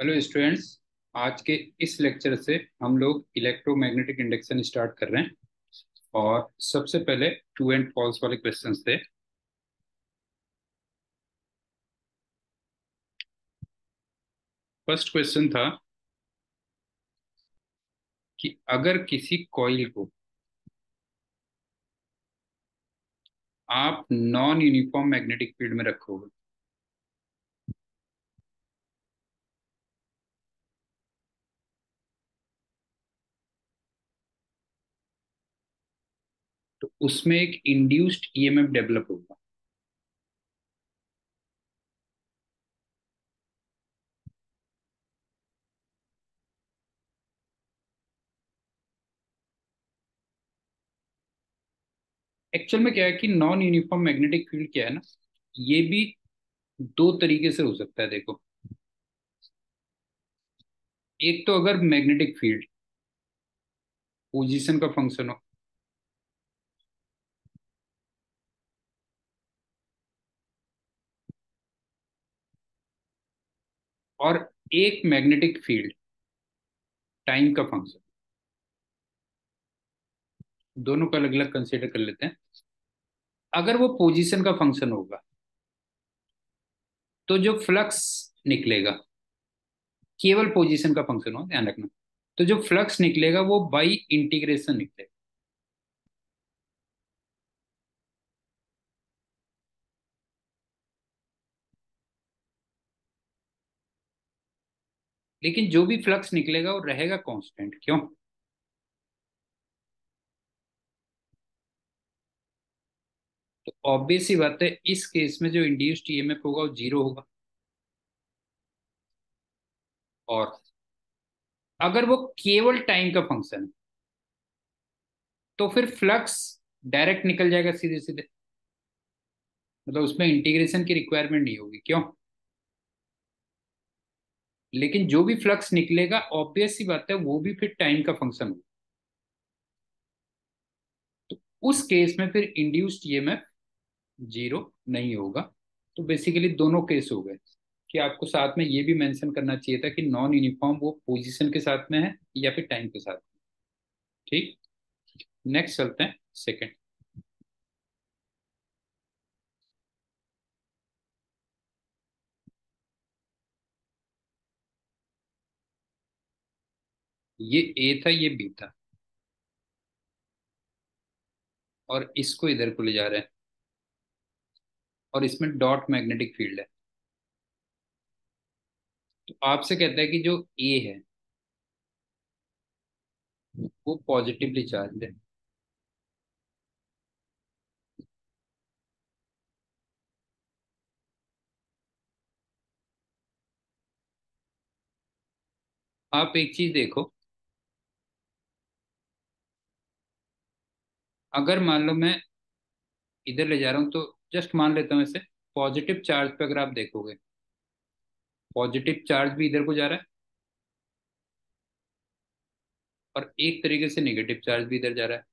Hello students आज के इस लेक्चर से हम लोग इलेक्ट्रोमैग्नेटिक इंडक्शन स्टार्ट कर रहे हैं और सबसे पहले ट्रू एंड फॉल्स वाले क्वेश्चंस थे। फ़र्स्ट क्वेश्चन था कि अगर किसी कॉइल को आप नॉन यूनिफॉर्म मैग्नेटिक फ़ील्ड में रखोगे उसमें एक इंड्यूस्ड ईएमएफ डेवलप होगा। एक्चुअल में क्या है कि नॉन यूनिफॉर्म मैग्नेटिक फ़ील्ड क्या है ना, ये भी दो तरीके से हो सकता है, देखो। एक तो अगर मैग्नेटिक फ़ील्ड पोजीशन का फ़ंक्शन हो और एक मैग्नेटिक फ़ील्ड टाइम का फ़ंक्शन दोनों को अलग अलग कंसिडर कर लेते हैं। अगर वो पोजीशन का फ़ंक्शन होगा तो जो फ्लक्स निकलेगा, केवल पोजीशन का फ़ंक्शन हो, ध्यान रखना। तो जो फ्लक्स निकलेगा, वो बाई इंटीग्रेशन निकलेगा। लेकिन जो भी फ्लक्स निकलेगा वो रहेगा कांस्टेंट, क्यों? तो ऑब्वियस ही बात है, इस केस में जो इंड्यूस्ड ईएमएफ होगा वो ज़ीरो होगा। और अगर वो केवल टाइम का फ़ंक्शन है तो फिर फ्लक्स डायरेक्ट निकल जाएगा सीधे सीधे मतलब उसमें इंटीग्रेशन की रिक्वायरमेंट नहीं होगी, क्यों? लेकिन जो भी फ्लक्स निकलेगा ऑब्वियस सी बात है, वो भी फिर टाइम का फ़ंक्शन होगा। तो उस केस में फिर इंड्यूस्ड ईएमएफ ज़ीरो नहीं होगा। तो बेसिकली दोनों केस हो गए। कि आपको साथ में ये भी मेंशन करना चाहिए था कि नॉन यूनिफॉर्म वो पोजीशन के साथ में है या फिर टाइम के साथ में। ठीक? नेक्स्ट चलते हैं सेकंड ये ए था, ये बी था। और इसको इधर को ले जा रहे हैं। और इसमें डॉट मैग्नेटिक फ़ील्ड है। तो आपसे कहता है कि जो ए है, वो पॉजिटिवली चार्ज है। आप एक चीज़ देखो। अगर मान लो मैं इधर ले जा रहा हूँ तो जस्ट मान लेता हूँ इसे पॉजिटिव चार्ज पे अगर आप देखोगे पॉजिटिव चार्ज भी इधर को जा रहा है और एक तरीके से नेगेटिव चार्ज भी इधर जा रहा है।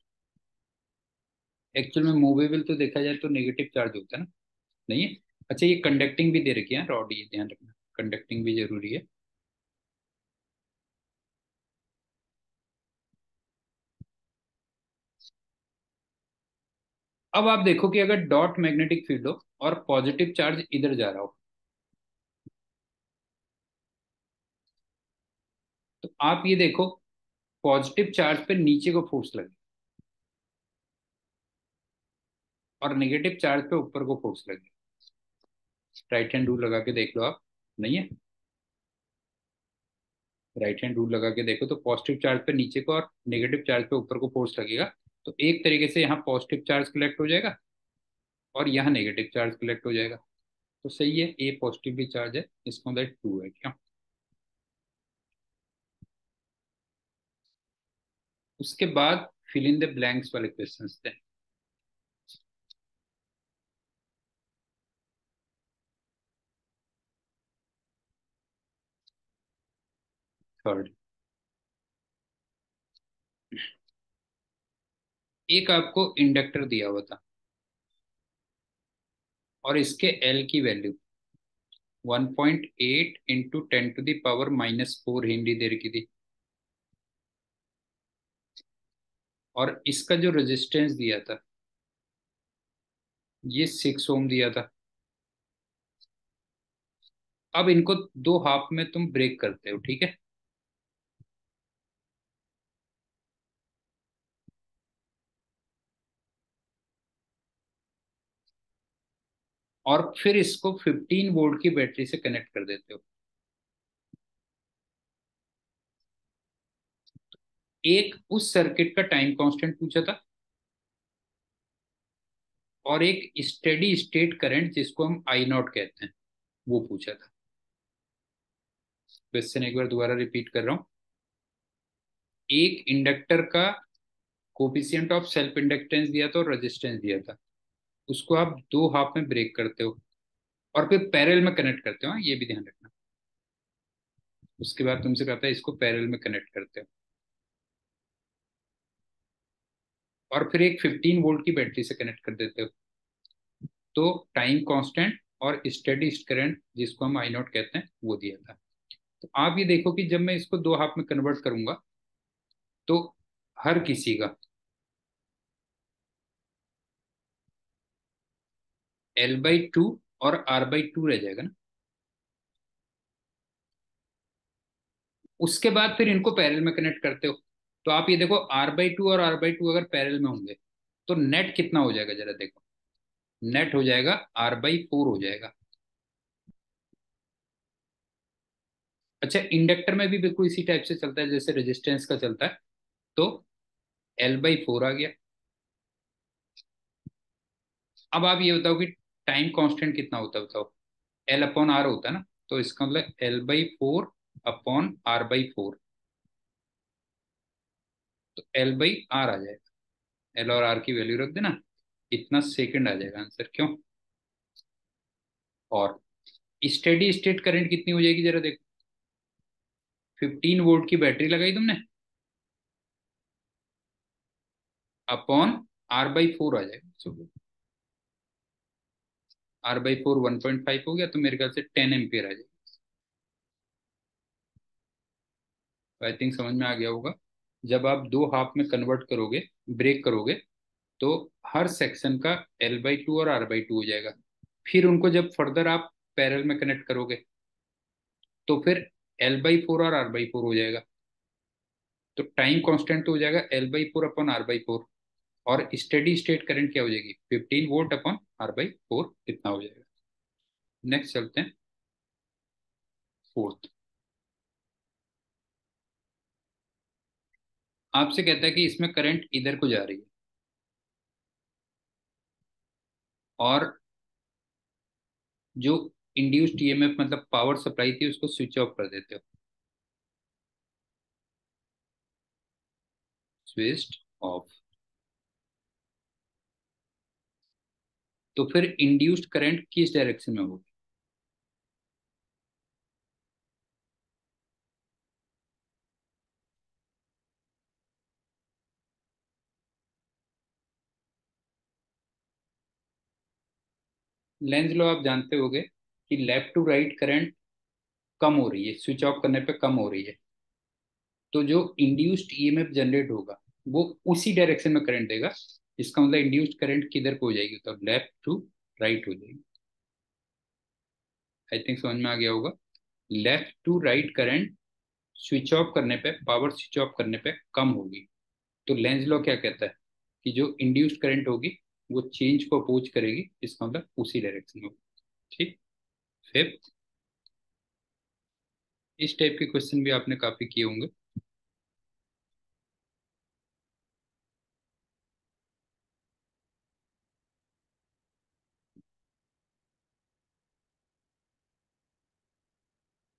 एक्चुअल में मूवेबल तो देखा जाए तो नेगेटिव चार्ज होता है ना? नहीं है? अच्छा ये कंडक्टिंग भी दे रखी है रॉड ये ध्यान रखना। कंडक्टिंग भी ज़रूरी है। अब आप देखो कि अगर डॉट मैग्नेटिक फ़ील्ड हो और पॉजिटिव चार्ज इधर जा रहा हो तो आप ये देखो पॉजिटिव चार्ज पे नीचे को फोर्स लगे और नेगेटिव चार्ज पे ऊपर को फोर्स लगे। राइट हैंड रूल लगा के देख लो आप, नहीं है? राइट हैंड रूल लगा के देखो तो पॉजिटिव चार्ज पे नीचे को और नेगेटिव चार्ज पे ऊपर को फोर्स लगेगा। तो एक तरीके से यहाँ पॉजिटिव चार्ज कलेक्ट हो जाएगा और यहाँ नेगेटिव चार्ज कलेक्ट हो जाएगा। तो सही है ए पॉजिटिवली चार्ज है, इसको मतलब टू है क्या उसके बाद फिल इन द ब्लैंक्स वाले क्वेश्चंस थे। थर्ड एक आपको इंडक्टर दिया हुआ था। और इसके एल की value 1.8 point eight into ten to the power minus four henry देर की थी। और इसका जो रेजिस्टेंस दिया था, ये सिक्स ओम दिया था। अब इनको दो हाफ़ में तुम ब्रेक करते हो, ठीक है? और फिर इसको 15 वोल्ट की बैटरी से कनेक्ट कर देते हो। एक, उस सर्किट का टाइम कांस्टेंट पूछा था। और एक स्टेडी स्टेट करंट जिसको हम आई नॉट कहते हैं, वो पूछा था। क्वेश्चन एक बार दोबारा रिपीट कर रहा हूँ। एक इंडक्टर का कोफिशियंट ऑफ़ सेल्फ इंडक्टेंस दिया था और रेजिस्टेंस दिया था। उसको आप दो हाफ़ में ब्रेक करते हो और फिर पैरेल में कनेक्ट करते हो हाँ, ये भी ध्यान रखना। उसके बाद तुमसे कहता है इसको पैरेल में कनेक्ट करते हो। और फिर एक 15 वोल्ट की बैटरी से कनेक्ट कर देते हो। तो टाइम कांस्टेंट और स्टेडी करंट जिसको हम आई नॉट कहते हैं वो दिया था। तो आप ये देखो कि जब मैं इसको दो हाफ़ में कन्वर्ट करूँगा तो हर किसी का एल बाई टू और आर बाई टू रह जाएगा ना। उसके बाद फिर इनको पैरेल में कनेक्ट करते हो। तो आप ये देखो आर बाई टू और आर बाई टू अगर पैरेल में होंगे तो नेट कितना हो जाएगा जरा देखो। नेट हो जाएगा आर बाई फोर हो जाएगा। अच्छा इंडक्टर में भी बिल्कुल इसी टाइप से चलता है, जैसे रेजिस्टेंस का चलता है। तो एल बाई फोर आ गया। अब आप ये बताओ कि टाइम कांस्टेंट कितना होता है बताओ? एल अपॉन आर होता है ना? तो इसका मतलब L by four upon R by four तो एल बाई आर आ जाएगा। एल और आर की वैल्यू रख देना। इतना सेकंड आ जाएगा आंसर क्यों? और स्टेडी स्टेट करंट कितनी हो जाएगी जरा देखो। फिफ्टीन वोल्ट की बैटरी लगाई तुमने? अपॉन आर बाई फोर आ जाएगा। R by four one point five हो गया तो मेरे ख्याल से टेन एम्पियर आ जाएगा। आई थिंक समझ में आ गया होगा। जब आप दो हाफ़ में कन्वर्ट करोगे ब्रेक करोगे तो हर सेक्शन का एल बाई टू और आर बाई टू हो जाएगा। फिर उनको जब फर्दर आप पैरल में कनेक्ट करोगे तो फिर एल बाई फोर और आर बाई फोर हो जाएगा। तो टाइम कांस्टेंट हो जाएगा L by four upon R by four और स्टेडी स्टेट करंट क्या हो जाएगी? Fifteen volt upon R by four कितना हो जाएगा? नेक्स्ट चलते हैं फोर्थ आपसे कहता है कि इसमें करंट इधर को जा रही है और जो इंड्यूस्ड ईएमएफ मतलब पावर सप्लाई थी उसको स्विच ऑफ़ कर देते हो। स्विच ऑफ़ तो फिर इंड्यूस्ड करंट किस डायरेक्शन में होगी? लेंस लो आप जानते होगे कि लेफ़्ट टू राइट करंट कम हो रही है स्विच ऑफ़ करने पे कम हो रही है। तो जो इंड्यूस्ड ईएमएफ जनरेट होगा, वो उसी डायरेक्शन में करंट देगा। इसका मतलब इंड्यूस्ड करंट किधर को हो जाएगी? तो लेफ़्ट टू राइट हो जाएगी। आई थिंक समझ में आ गया होगा। Left to right current switch off करने पे पावर स्विच ऑफ़ करने पे कम होगी। तो लेंस लॉ क्या कहता है? कि जो इंड्यूस्ड करंट होगी, वो चेंज को अपोज करेगी, इसका मतलब उसी डायरेक्शन में ठीक? फिफ्थ इस टाइप के क्वेश्चन भी आपने काफ़ी किए होंगे।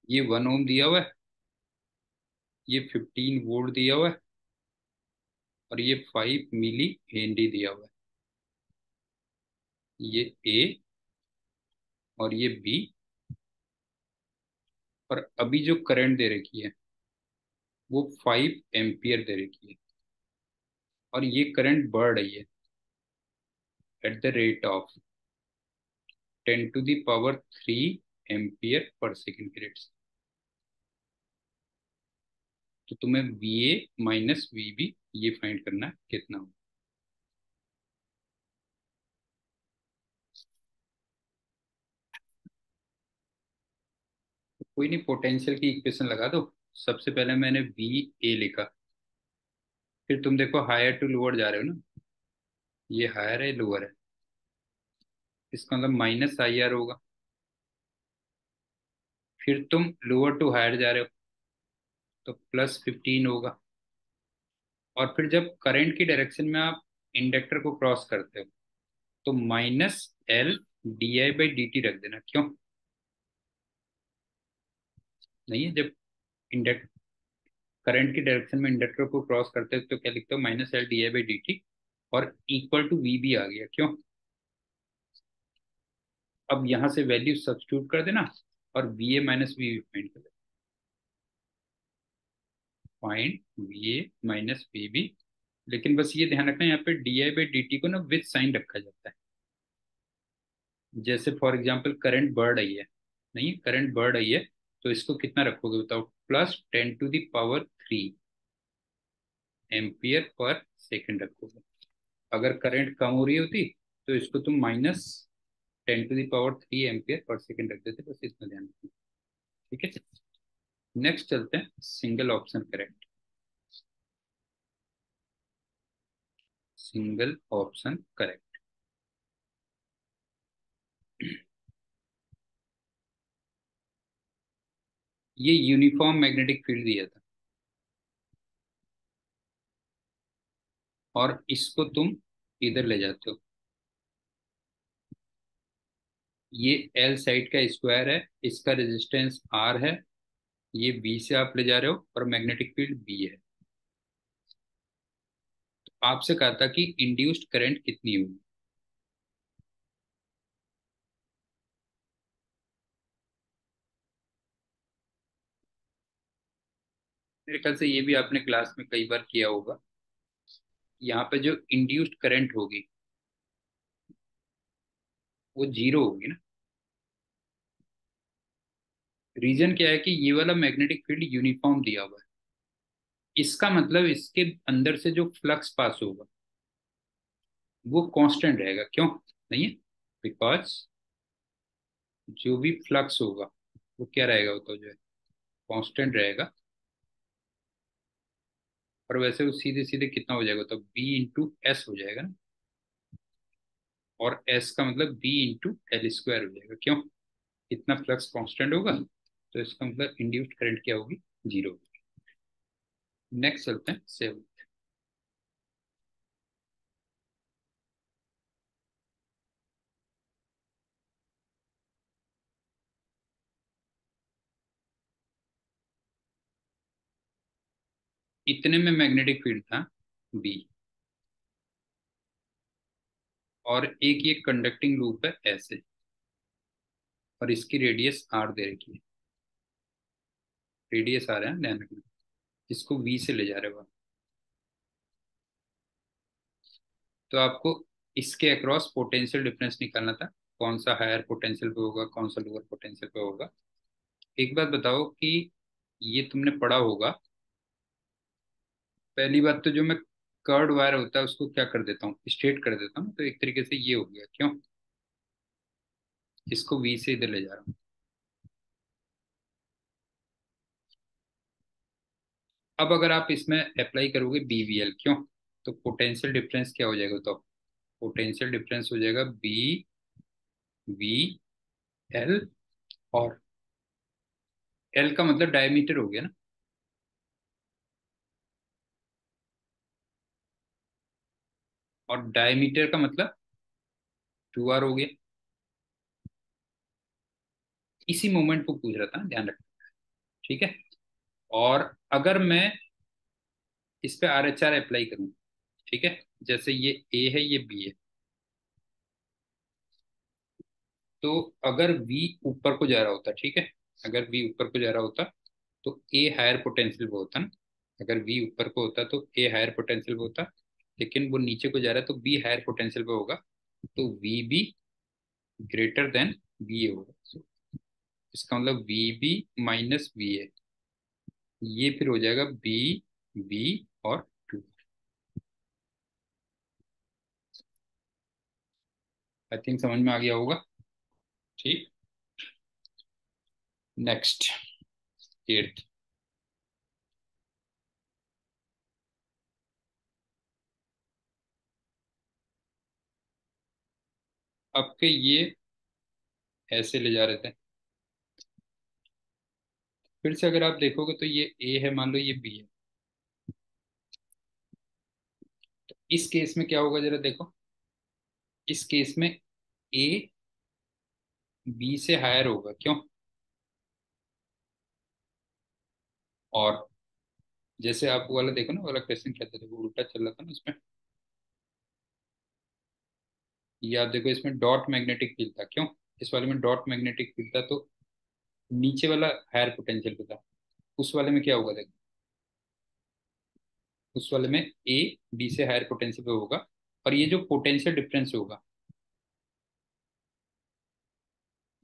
ये वन ओम दिया हुआ है, ये फिफ्टीन वोल्ट दिया हुआ है, और ये फाइव मिली हेनरी दिया हुआ है। ये ए और ये बी और अभी जो करंट दे रखी है, वो फाइव एम्पियर दे रखी है। और ये करंट बढ़ रही है at the rate of ten to the power three ampere per second rate से। तो तुम्हें V A minus V B ये फाइंड करना है, कितना हो कोई नहीं पोटेंशियल की इक्वेशन लगा दो। सबसे पहले मैंने वी ए लिखा। फिर तुम देखो हायर टू लोअर जा रहे हो ना? ये हायर है लोअर है। इसका मतलब माइनस आई आर होगा। फिर तुम लोअर टू हायर जा रहे हो। तो प्लस फिफ्टीन होगा। और फिर जब करंट की डायरेक्शन में आप इंडक्टर को क्रॉस करते हो तो minus L D I by D T रख देना। क्यों? नहीं है, जब इंडक्ट करंट की डायरेक्शन में इंडक्टर को क्रॉस करते हो तो क्या लिखते हो? Minus L D I by D T और इक्वल टू वी भी आ गया। क्यों? अब यहाँ से वैल्यू सब्सटीट्यूट कर देना और V A minus V find कर देना। Find V A minus V B लेकिन बस ये ध्यान रखना, यहाँ पे D I by D T को ना विथ साइन रखा जाता है। जैसे फॉर एग्ज़ाम्पल करंट बढ़ रही है। नहीं करंट बढ़ रही है तो इसको कितना रखोगे बताओ? Plus ten to the power three ampere per second रखोगे। अगर करंट कम हो रही होती तो इसको तुम minus ten to the power three ampere per second रख देते, बस इतना ध्यान रखना। ठीक है? नेक्स्ट चलते हैं single option correct single option correct ये यूनिफॉर्म मैग्नेटिक फ़ील्ड दिया था। और इसको तुम इधर ले जाते हो। ये एल साइड का स्क्वायर है, इसका रेजिस्टेंस आर है ये बी से आप ले जा रहे हो और मैग्नेटिक फ़ील्ड बी है। तो आपसे कहा था कि इंड्यूस्ड करंट कितनी होगी? मेरे ख्याल से ये भी आपने क्लास में कई बार किया होगा। यहाँ पे जो इंड्यूस्ड करंट होगी, वो ज़ीरो होगी ना? रीजन क्या है कि ये वाला मैग्नेटिक फ़ील्ड यूनिफॉर्म दिया हुआ है। इसका मतलब इसके अंदर से जो फ्लक्स पास होगा, वो कांस्टेंट रहेगा। क्यों? नहीं है? बिकॉज़ जो भी फ्लक्स होगा, वो क्या रहेगा वो तो जो है, कांस्टेंट रहेगा। और वैसे वो सीधे सीधे कितना हो जाएगा? तो बी इंटू एस हो जाएगा ना। और एस का मतलब बी इंटू एल स्क्वायर हो जाएगा। क्यों? इतना फ्लक्स कांस्टेंट होगा? तो इसका मतलब इंड्यूस्ड करंट क्या होगी? ज़ीरो होगी। नेक्स्ट चलते हैं सेवन इतने में मैग्नेटिक फ़ील्ड था बी और एक ये कंडक्टिंग लूप है ऐसे और इसकी रेडियस आर दे रखी है। रेडियस आ रहा है ध्यान रखना। इसको वी से ले जा रहे हो तो आपको इसके अक्रॉस पोटेंशियल डिफरेंस निकालना था। कौन सा हायर पोटेंशियल पे होगा, कौन सा लोअर पोटेंशियल पे होगा। एक बात बताओ कि ये तुमने पढ़ा होगा। पहली बात तो जो मैं कर्ड वायर होता है, उसको क्या कर देता हूँ? स्ट्रेट कर देता हूँ। तो एक तरीके से ये हो गया। क्यों? इसको वी से इधर ले जा रहा हूँ? अब अगर आप इसमें अप्लाई करोगे बीवीएल क्यों? तो पोटेंशियल डिफरेंस क्या हो जाएगा तो पोटेंशियल डिफरेंस हो जाएगा बी वी एल और एल का मतलब डायमीटर हो गया ना? और डायमीटर का मतलब टू आर हो गया। इसी मोमेंट को पूछ रहा था ध्यान रखना। ठीक है? और अगर मैं इस पे आर एच आर अप्लाई करूँ, ठीक है? जैसे ये ए है, ये बी है। तो अगर वी ऊपर को जा रहा होता, ठीक है? अगर वी ऊपर को जा रहा होता तो ए हायर पोटेंशियल वो होता ना। अगर वी ऊपर को होता तो ए हायर पोटेंशियल वो होता, लेकिन वो नीचे को जा रहा है तो बी हायर पोटेंशियल पे होगा। तो V B greater than B A होगा। इसका मतलब V B minus V A ये फिर हो जाएगा बी बी और टू आई थिंक समझ में आ गया होगा। ठीक। नेक्स्ट एट्थ आपके ये ऐसे ले जा रहे थे। फिर से अगर आप देखोगे तो ये ए है, मान लो ये बी है। तो इस केस में क्या होगा जरा देखो। इस केस में ए बी से हायर होगा, क्यों? और जैसे आप वाला देखो ना, वाला क्वेश्चन क्या था? देखो, उल्टा चल रहा था ना इसमें ये देखो इसमें डॉट मैग्नेटिक फ़ील्ड था, क्यों? इस वाले में डॉट मैग्नेटिक फ़ील्ड था तो नीचे वाला हायर पोटेंशियल पे था। उस वाले में क्या होगा देखो। उस वाले में ए बी से हायर पोटेंशियल पे होगा और ये जो पोटेंशियल डिफरेंस होगा,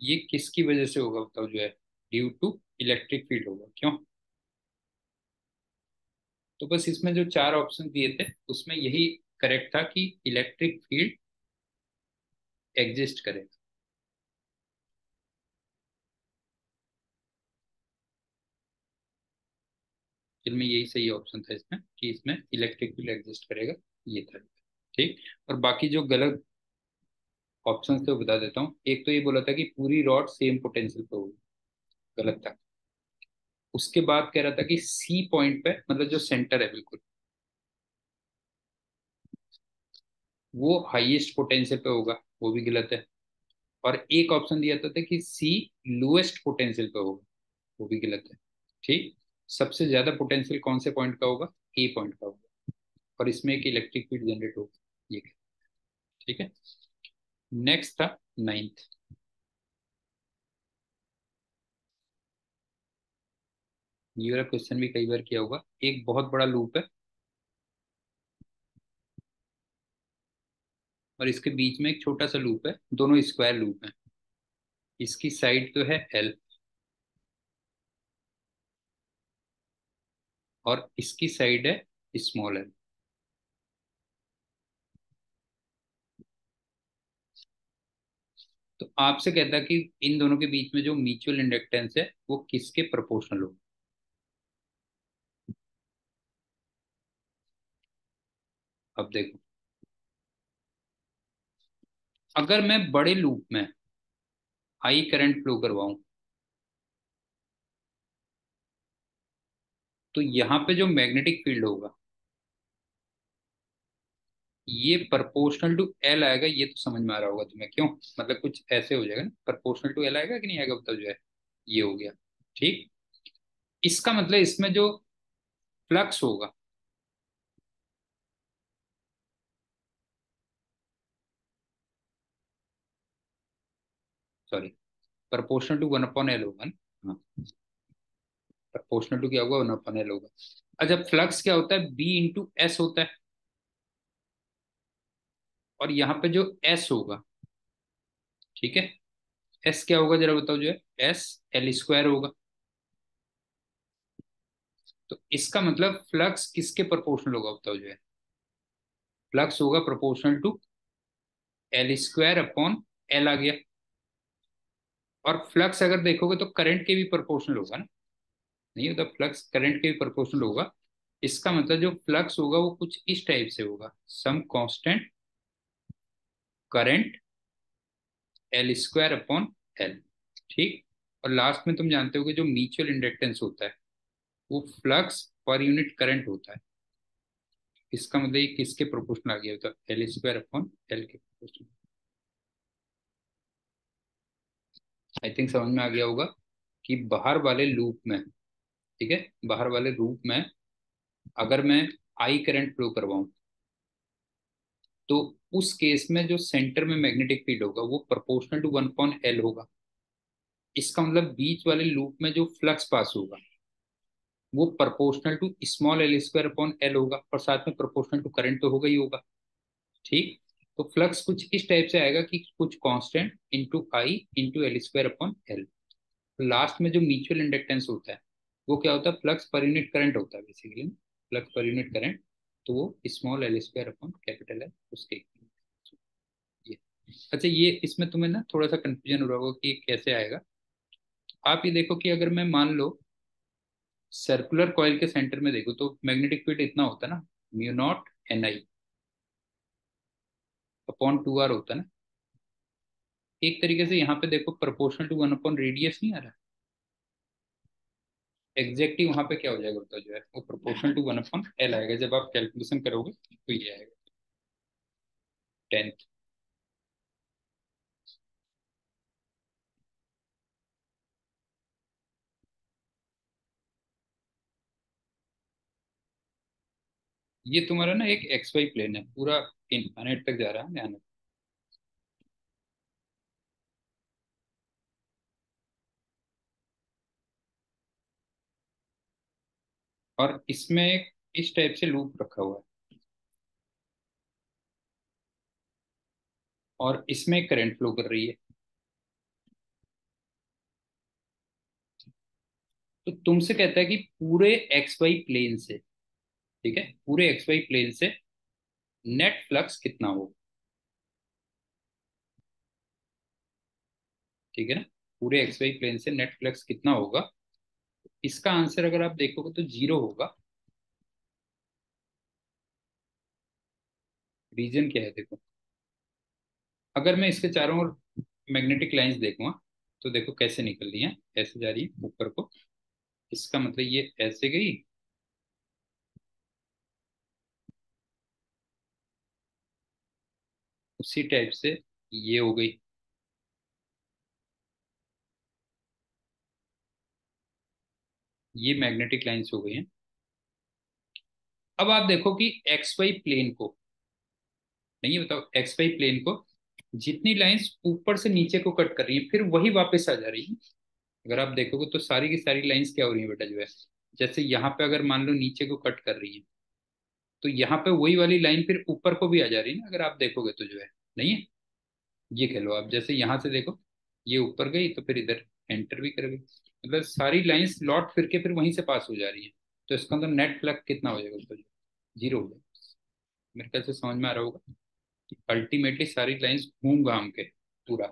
ये किसकी वजह से होगा बताओ जो है? ड्यू टू इलेक्ट्रिक फ़ील्ड होगा। क्यों? तो बस इसमें जो चार ऑप्शन दिए थे, उसमें यही करेक्ट था कि इलेक्ट्रिक फ़ील्ड एग्जिस्ट करेगा। जिनमें यही सही ऑप्शन था इसमें कि इसमें इलेक्ट्रिक फ़ील्ड एग्जिस्ट करेगा ये था। ठीक? और बाकी जो गलत ऑप्शन थे वो बता देता हूँ। एक तो ये बोला था कि पूरी रॉड सेम पोटेंशियल पे होगी। गलत था। उसके बाद कह रहा था कि सी पॉइंट पे मतलब जो सेंटर है बिल्कुल वो हाईएस्ट पोटेंशियल पे होगा वो भी गलत है। और एक ऑप्शन दिया था, था कि सी लोएस्ट पोटेंशियल पे होगा वो भी गलत है। ठीक? सबसे ज़्यादा पोटेंशियल कौन से पॉइंट का होगा? ए पॉइंट का होगा। और इसमें एक इलेक्ट्रिक फ़ील्ड जनरेट होगा। ये ठीक है? नेक्स्ट था नाइन्थ ये वाला क्वेश्चन भी कई बार किया होगा। एक बहुत बड़ा लूप है। और इसके बीच में एक छोटा सा लूप है। दोनों स्क्वायर लूप है। इसकी साइड तो है एल और इसकी साइड है स्मॉल एल तो आपसे कहता कि इन दोनों के बीच में जो म्यूचुअल इंडक्टेंस है, वो किसके प्रोपोर्शनल होगा? अब देखो। अगर मैं बड़े लूप में हाई करंट फ्लो करवाऊं तो यहाँ पे जो मैग्नेटिक फ़ील्ड होगा, ये प्रपोर्शनल टू एल आएगा, ये तो समझ में आ रहा होगा तुम्हें क्यों? मतलब कुछ ऐसे हो जाएगा ना प्रपोर्शनल टू एल आएगा कि नहीं आएगा बताओ जो है, ये हो गया, ठीक? इसका मतलब इसमें जो फ्लक्स होगा sorry proportional to one upon L होगा ना? हाँ। प्रपोर्शनल टू क्या होगा वन अपॉन एल होगा। अच्छा फ्लक्स क्या होता है? बी इंटू एस होता है। और यहाँ पे जो एस होगा, ठीक है? एस क्या होगा, जरा बताओ जो है। एस एल स्क्वायर होगा। तो इसका मतलब फ्लक्स किसके प्रोपोर्शनल होगा, बताओ जो है। फ्लक्स होगा proportional to L square upon L आ गया। और फ्लक्स अगर देखोगे तो करंट के भी प्रोपोर्शनल होगा ना। नहीं होता फ्लक्स करंट के प्रोपोर्शनल होगा। इसका मतलब जो फ्लक्स होगा वो कुछ इस टाइप से होगा। Some constant current L square upon L ठीक? और लास्ट में तुम जानते हो कि जो म्यूचुअल इंडक्टेंस होता है, वो फ्लक्स पर यूनिट करंट होता है। इसका मतलब ये किसके प्रोपोर्शनल आ गया होता है? एल स्क्वायर अपॉन एल के प्रोपोर्शनल आई थिंक समझ में आ गया होगा कि बाहर वाले लूप में ठीक है? बाहर वाले रूप में अगर मैं आई करंट फ्लो करवाऊं तो उस केस में जो सेंटर में मैग्नेटिक फ़ील्ड होगा, वो proportional to one point L होगा। इसका मतलब बीच वाले लूप में जो फ्लक्स पास होगा, वो proportional to small L square upon L होगा और साथ में प्रोपोर्शनल टू करंट तो होगा ही होगा। ठीक? तो फ्लक्स कुछ इस टाइप से आएगा कि कुछ constant into I into L square upon L last में जो म्यूचुअल इंडक्टेंस होता है वो क्या होता है? फ्लक्स पर यूनिट करंट होता है basically flux per unit current तो वो small L square upon capital है उसके ये। अच्छा ये इसमें तुम्हें ना थोड़ा सा कंफ्यूजन हो रहा होगा कि कैसे आएगा। आप ये देखो कि अगर मैं मान लो सर्कुलर कॉइल के सेंटर में देखो तो मैग्नेटिक फ़ील्ड इतना होता ना mu naught N I upon two R होता ना। एक तरीके से यहाँ पे देखो proportional to one upon radius नहीं आ रहा। एग्जैक्टली वहाँ पे क्या हो जाएगा होता जो है, वो proportional to one upon L आएगा। जब आप कैलकुलेशन करोगे तो ये आएगा। टेंथ ये तुम्हारा ना एक एक्स वाई प्लेन है, पूरा इनफाइनाइट तक जा रहा है, ध्यान और इसमें इस टाइप से लूप रखा हुआ है? और इसमें करंट फ्लो कर रही है। तो तुमसे कहता है कि पूरे एक्स वाई प्लेन से, ठीक है? पूरे एक्स वाई प्लेन से नेट फ्लक्स कितना हो ठीक है ना? पूरे एक्स वाई प्लेन से नेट फ्लक्स कितना होगा? इसका आंसर अगर आप देखोगे तो ज़ीरो होगा। रीजन क्या है देखो? अगर मैं इसके चारों ओर मैग्नेटिक लाइंस देखूँगा तो देखो कैसे निकल रही है ऐसे जा रही है ऊपर को। इसका मतलब ये ऐसे गई। उसी टाइप से ये हो गई। ये मैग्नेटिक लाइंस हो गई हैं। अब आप देखो कि एक्स वाई प्लेन को, नहीं बताओ एक्स वाई प्लेन को जितनी लाइंस ऊपर से नीचे को कट कर रही है, फिर वही वापस आ जा रही है। अगर आप देखोगे तो सारी की सारी लाइंस क्या हो रही है बेटा जो है? जैसे यहाँ पे अगर मान लो नीचे को कट कर रही है तो यहाँ पे वही वाली लाइन फिर ऊपर को भी आ जा रही है ना, अगर आप देखोगे तो जो है, नहीं है? ये कह लो आप, जैसे यहाँ से देखो, ये ऊपर गई तो फिर इधर एंटर भी कर गई। मतलब सारी लाइंस लौट फिर के फिर वहीं से पास हो जा रही है तो इसका अंदर नेट फ्लक्स कितना हो जाएगा उसका? ज़ीरो हो जाएगा। मेरे ख्याल से समझ में आ रहा होगा कि अल्टीमेटली सारी लाइंस घूम घाम के पूरा।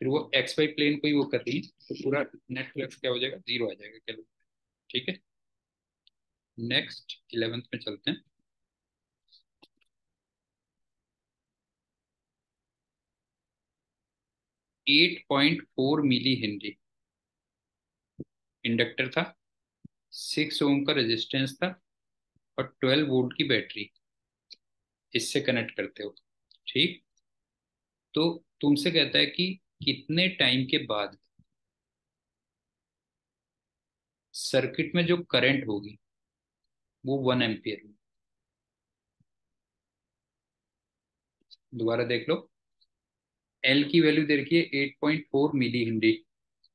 फिर वो एक्स वाई प्लेन को ही वो कर रही तो पूरा नेट फ्लक्स क्या हो जाएगा? ज़ीरो आ जाएगा, क्या ठीक है? नेक्स्ट इलेवेंथ में चलते हैं। Eight point four milli henry inductor था सिक्स ओम का रेजिस्टेंस था और ट्वेल्व वोल्ट की बैटरी। इससे कनेक्ट करते हो, ठीक? तो तुमसे कहता है कि कितने टाइम के बाद सर्किट में जो करंट होगी, वो वन एम्पियर होगी। दोबारा देख लो। एल की वैल्यू दे रखी है eight point four milli henry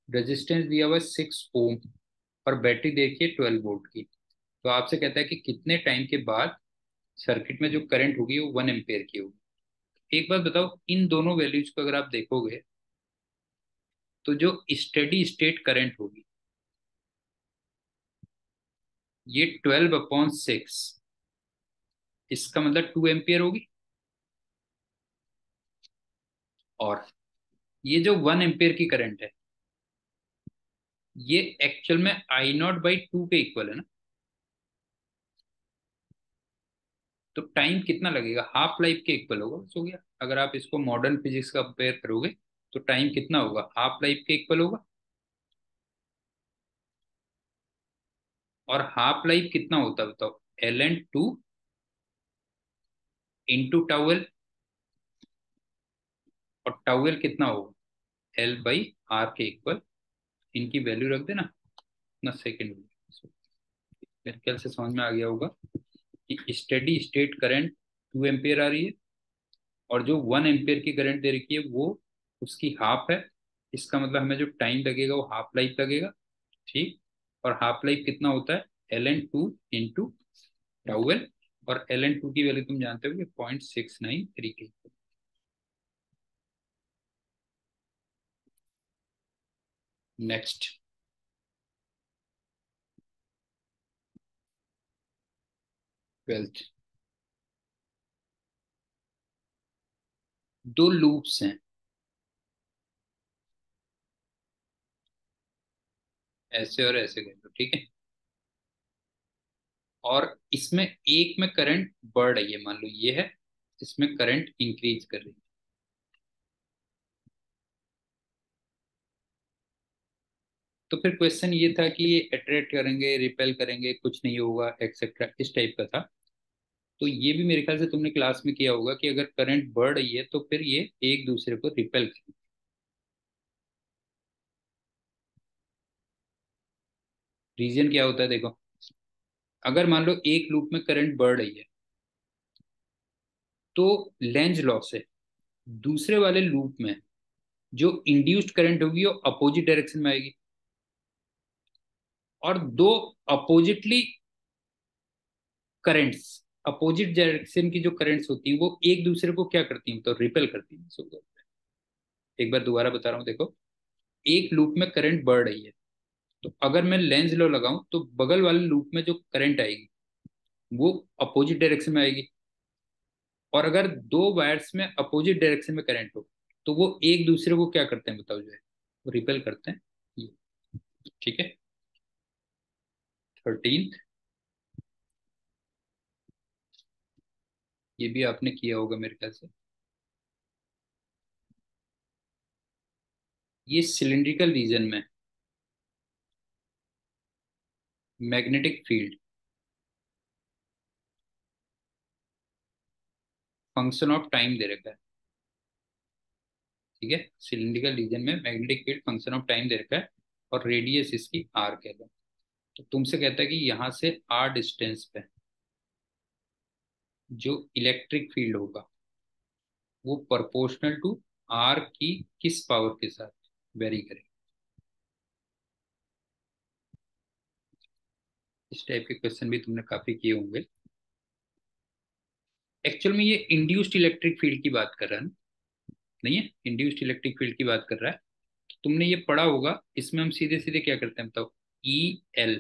resistance दिया हुआ है सिक्स ओम और बैटरी देखिए ट्वेल्व वोल्ट की। तो आपसे कहता है कि कितने टाइम के बाद सर्किट में जो करंट होगी वो वन एम्पेयर की होगी? एक बात बताओ, इन दोनों वैल्यूज़ को अगर आप देखोगे तो जो स्टडी स्टेट करंट होगी, ये ट्वेल्व अपॉन सिक्स इसका मतलब टू एम्पियर होगी। और ये जो वन एम्पियर की करंट है ये एक्चुअल में आई नॉट बाई टू के इक्वल है ना? तो टाइम कितना लगेगा? हाफ़ लाइफ के इक्वल होगा, बस हो गया। अगर आप इसको मॉडर्न फिजिक्स का कंपेयर करोगे तो टाइम कितना होगा? हाफ़ लाइफ के इक्वल होगा? और हाफ़ लाइफ कितना होता है बताओ? L N two into towel और टावेल कितना होगा? एल बाई आर के इक्वल इनकी वैल्यू रख देना अपना सेकेंड मेरे ख्याल से समझ में आ गया होगा कि steady state current two ampere आ रही है और जो वन एम्पेयर की करंट दे रखी है, वो उसकी हाफ़ है। इसका मतलब हमें जो टाइम लगेगा, वो हाफ़ लाइफ लगेगा, ठीक? और हाफ़ लाइफ कितना होता है? एल एन टू इंटू टाउल और एल एन टू की वैल्यू तुम जानते हो पॉइंट सिक्स नाइन थ्री के next. ट्वेल्थ दो लूप्स हैं। ऐसे और ऐसे कर दो, ठीक है? और इसमें एक में करंट बढ़ रही है, मान लो ये है, इसमें करंट इंक्रीज कर रही है। तो फिर क्वेश्चन ये था कि ये अट्रैक्ट करेंगे रिपेल करेंगे, कुछ नहीं होगा एक्सेट्रा इस टाइप का था। तो ये भी मेरे ख्याल से तुमने क्लास में किया होगा कि अगर करंट बढ़ रही है तो फिर ये एक दूसरे को रिपेल करेंगे। रीजन क्या होता है देखो, अगर मान लो एक लूप में करंट बढ़ रही है तो लेंज लॉ से दूसरे वाले लूप में जो इंड्यूस्ड करंट होगी वो अपोजिट डायरेक्शन में आएगी। और दो अपोजिटली करेंट्स अपोजिट डायरेक्शन की जो करंट्स होती हैं, वो एक दूसरे को क्या करती हैं? तो रिपेल करती हैं एक बार दोबारा बता रहा हूँ, देखो। एक लूप में करंट बढ़ रही है। तो अगर मैं लेंस लो लगाऊँ तो बगल वाले लूप में जो करंट आएगी, वो अपोजिट डायरेक्शन में आएगी। और अगर दो वायर्स में अपोजिट डायरेक्शन में करंट हो तो वो एक दूसरे को क्या करते हैं, बताओ जो है? रिपेल करते हैं। ये। ठीक है? थर्टीन ये भी आपने किया होगा मेरे ख्याल से। ये सिलिंड्रिकल रीजन में magnetic field function of time दे रखा है। ठीक है? सिलिंड्रिकल रीजन में magnetic field function of time दे रखा है और रेडियस इसकी आर कह दो तो तुमसे कहता है कि यहाँ से आर डिस्टेंस पे जो इलेक्ट्रिक फ़ील्ड होगा, वो प्रोपोर्शनल टू आर की किस पावर के साथ वेरी करेगा? इस टाइप के क्वेश्चन भी तुमने काफ़ी किए होंगे। एक्चुअल में ये इंड्यूस्ड इलेक्ट्रिक फ़ील्ड की बात कर रहा है नहीं है? इंड्यूस्ड इलेक्ट्रिक फ़ील्ड की बात कर रहा है। तो तुमने ये पढ़ा होगा, इसमें हम सीधे सीधे क्या करते हैं बताओ? E L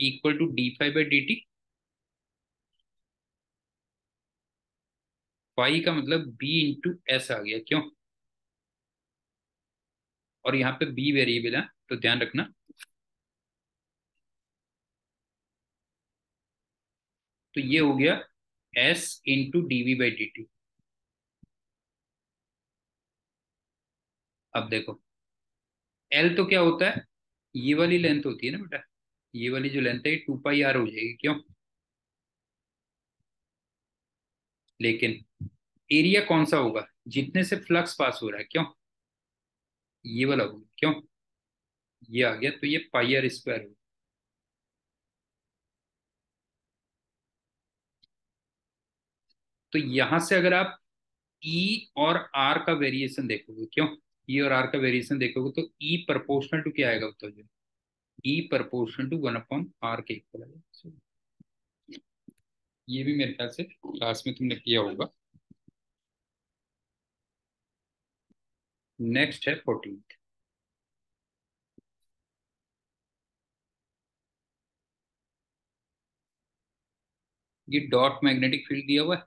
equal to D five by D T phi का मतलब बी इंटू एस आ गया, क्यों? और यहाँ पे बी वेरिएबल है तो ध्यान रखना। तो ये हो गया S into D V by D T अब देखो। एल तो क्या होता है? ये वाली लेंथ होती है ना बेटा? ये वाली जो लेंथ है टू पाई आर हो जाएगी, क्यों? लेकिन एरिया कौन सा होगा? जितने से फ्लक्स पास हो रहा है, क्यों? ये वाला होगा, क्यों? ये आ गया तो ये पाई आर स्क्वायर होगा। तो यहाँ से अगर आप ई e और आर का वेरिएशन देखोगे, क्यों? ई e और आर का वेरिएशन देखोगे तो ई प्रपोर्शनल टू क्या आएगा बताओ जो? E proportional to one upon R के इक्वल आएगा। ये भी मेरे ख्याल से क्लास में तुमने किया होगा। नेक्स्ट है फोर्टीन ये डॉट मैग्नेटिक फ़ील्ड दिया हुआ है।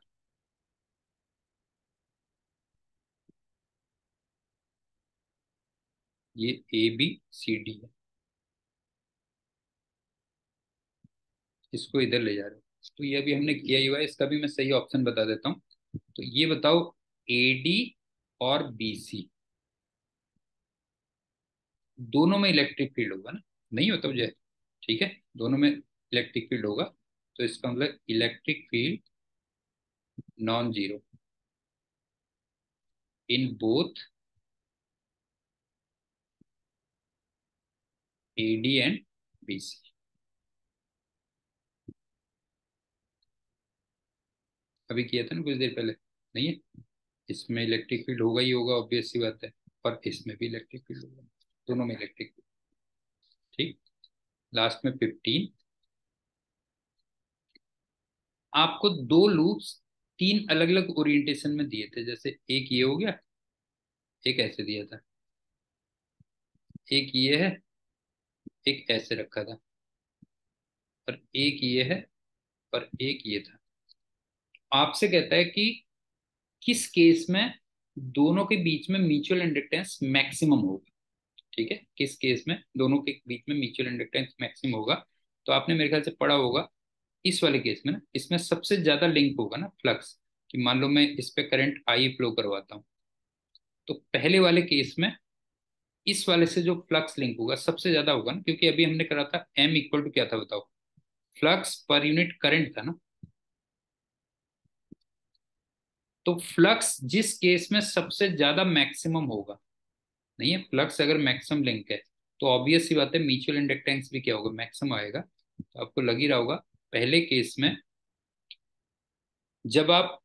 ये ए बी सी डी है। इसको इधर ले जा रहे हो। तो ये अभी हमने किया हुआ है, इसका भी मैं सही ऑप्शन बता देता हूँ। तो ये बताओ ए डी और बी सी दोनों में इलेक्ट्रिक फ़ील्ड होगा ना? नहीं होता मुझे? ठीक है, दोनों में इलेक्ट्रिक फ़ील्ड होगा। तो इसका मतलब electric field non zero in both AD and BC अभी किया था ना कुछ देर पहले? नहीं है? इसमें इलेक्ट्रिक फ़ील्ड होगा ही होगा ऑब्वियस सी बात है। और इसमें भी इलेक्ट्रिक फ़ील्ड होगा। दोनों में इलेक्ट्रिक फ़ील्ड ठीक? लास्ट में फिफ्टीन आपको दो लूप्स तीन अलग अलग ओरिएंटेशन में दिए थे। जैसे एक ये हो गया, एक ऐसे दिया था। एक ये है एक ऐसे रखा था। और एक ये है और एक ये था। आपसे कहता है कि किस केस में दोनों के बीच में म्यूचुअल इंडक्टेंस मैक्सिमम होगा? ठीक है, किस केस में दोनों के बीच में म्यूचुअल इंडक्टेंस मैक्सिमम होगा? तो आपने मेरे ख्याल से पढ़ा होगा, इस वाले केस में ना, इसमें सबसे ज़्यादा लिंक होगा ना फ्लक्स कि मान लो मैं इस पे करंट आई फ्लो करवाता हूँ। तो पहले वाले केस में इस वाले से जो फ्लक्स लिंक होगा, सबसे ज़्यादा होगा ना, क्योंकि अभी हमने करा था एम इक्वल टू क्या था बताओ? फ्लक्स पर यूनिट करंट था ना। तो फ्लक्स जिस केस में सबसे ज़्यादा मैक्सिमम होगा, नहीं है, फ्लक्स अगर मैक्सिमम लिंक है तो ऑब्वियस सी बात है, म्यूचुअल इंडक्टेंस भी क्या होगा, मैक्सिमम आएगा। तो आपको लग ही रहा होगा, पहले केस में जब आप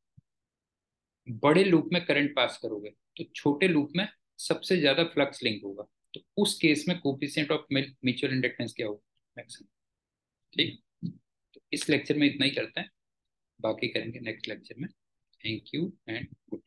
बड़े लूप में करंट पास करोगे तो छोटे लूप में सबसे ज़्यादा फ्लक्स लिंक होगा। तो उस केस में कोफिशियंट ऑफ़ म्यूचुअल इंडक्टेंस क्या होगा? मैक्सिमम ठीक? तो इस लेक्चर में इतना ही करते हैं। बाकी करेंगे नेक्स्ट लेक्चर में। Thank you and good